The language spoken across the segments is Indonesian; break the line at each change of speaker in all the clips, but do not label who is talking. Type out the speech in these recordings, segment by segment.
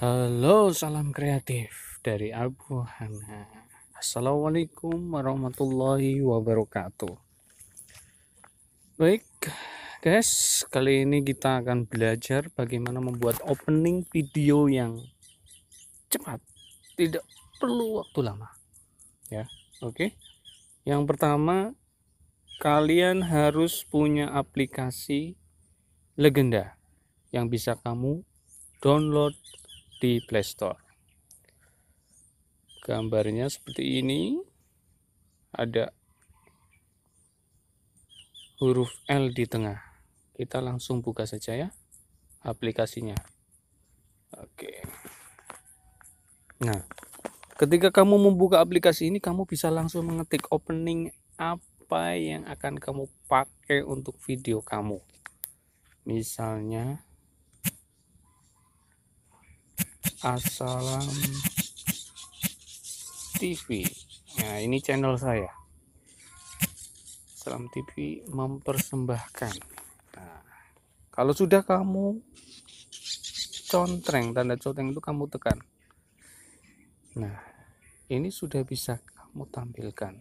Halo, salam kreatif dari Abu Hana. Assalamualaikum warahmatullahi wabarakatuh. Baik, guys, kali ini kita akan belajar bagaimana membuat opening video yang cepat, tidak perlu waktu lama. Ya, oke. Yang pertama, kalian harus punya aplikasi legenda yang bisa kamu download di Play Store. Gambarnya seperti ini. Ada huruf L di tengah. Kita langsung buka saja ya aplikasinya. Oke. Nah, ketika kamu membuka aplikasi ini, kamu bisa langsung mengetik opening apa yang akan kamu pakai untuk video kamu. Misalnya Assalam TV nah ini channel saya. Assalam TV mempersembahkan. Nah, kalau sudah kamu contreng tanda contreng itu kamu tekan. Nah ini sudah bisa kamu tampilkan.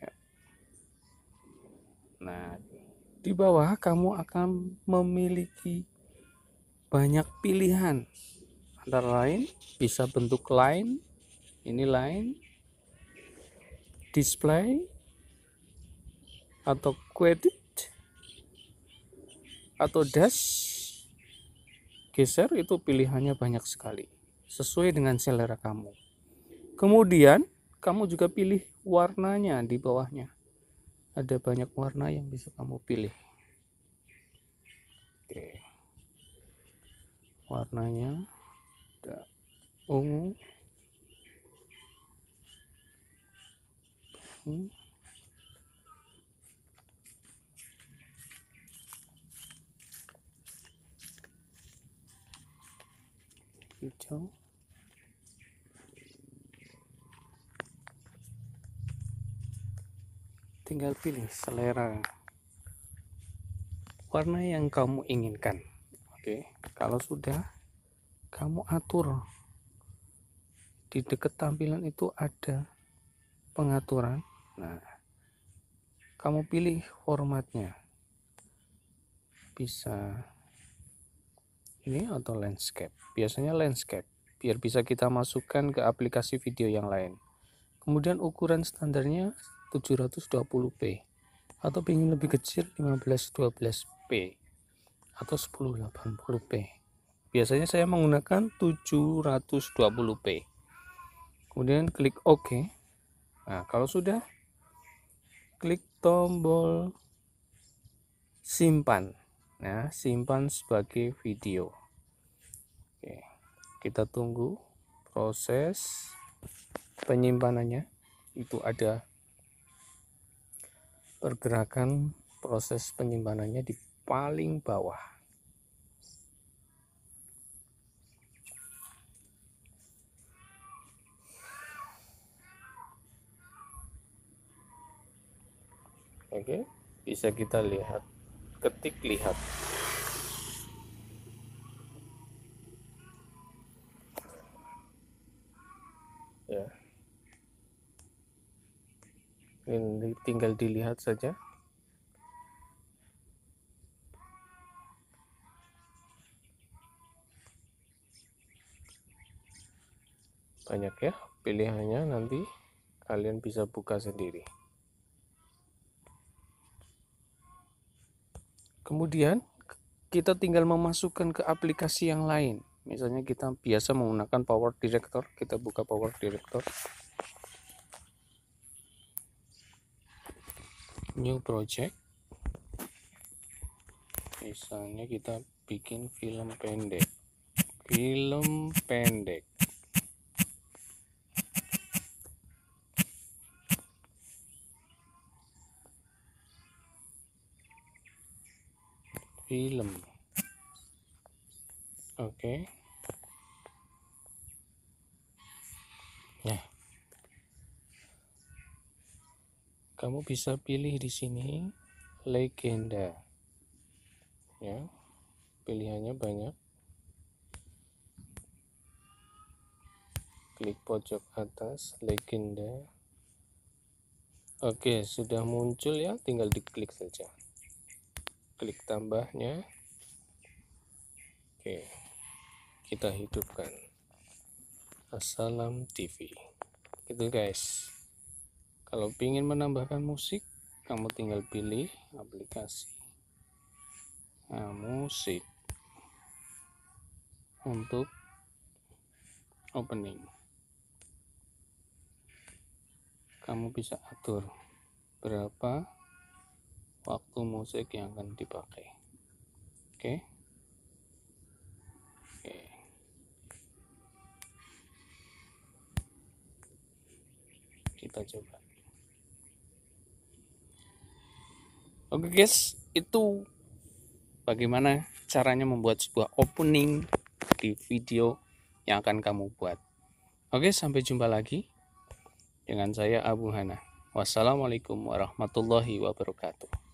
Ya. nah di bawah kamu akan memiliki banyak pilihan. Antara lain bisa bentuk line ini line display atau quedit atau dash geser itu pilihannya banyak sekali sesuai dengan selera kamu. Kemudian kamu juga pilih warnanya di bawahnya. Ada banyak warna yang bisa kamu pilih. Oke warnanya ungu. Hmm. hijau. Tinggal pilih selera. Warna yang kamu inginkan Oke, kalau sudah kamu atur di dekat tampilan itu ada pengaturan. Nah, kamu pilih formatnya. Bisa ini atau landscape. Biasanya landscape biar bisa kita masukkan ke aplikasi video yang lain. Kemudian ukuran standarnya 720p atau ingin lebih kecil 1512p atau 1080p biasanya saya menggunakan 720p kemudian klik OK. Nah kalau sudah klik tombol simpan. Nah simpan sebagai video. Oke, kita tunggu proses penyimpanannya. Itu ada pergerakan proses penyimpanannya di paling bawah. Oke, bisa kita lihat, ketik lihat. Ya. Ini tinggal dilihat saja. Banyak ya pilihannya nanti kalian bisa buka sendiri. Kemudian kita tinggal memasukkan ke aplikasi yang lain. Misalnya kita biasa menggunakan power director kita buka power director. New project. Misalnya kita bikin film pendek. Film pendek film. Oke. Okay. nah. Kamu bisa pilih di sini legenda. Ya. Pilihannya banyak. Klik pojok atas legenda. Oke sudah muncul ya tinggal diklik saja klik tambahnya. Oke kita hidupkan. Assalam TV gitu guys. Kalau ingin menambahkan musik kamu tinggal pilih aplikasi. Nah, musik. Untuk opening. Kamu bisa atur berapa waktu musik yang akan dipakai oke okay? kita coba oke guys itu bagaimana caranya membuat sebuah opening di video yang akan kamu buat oke sampai jumpa lagi dengan saya Abu Hana. Wassalamualaikum warahmatullahi wabarakatuh.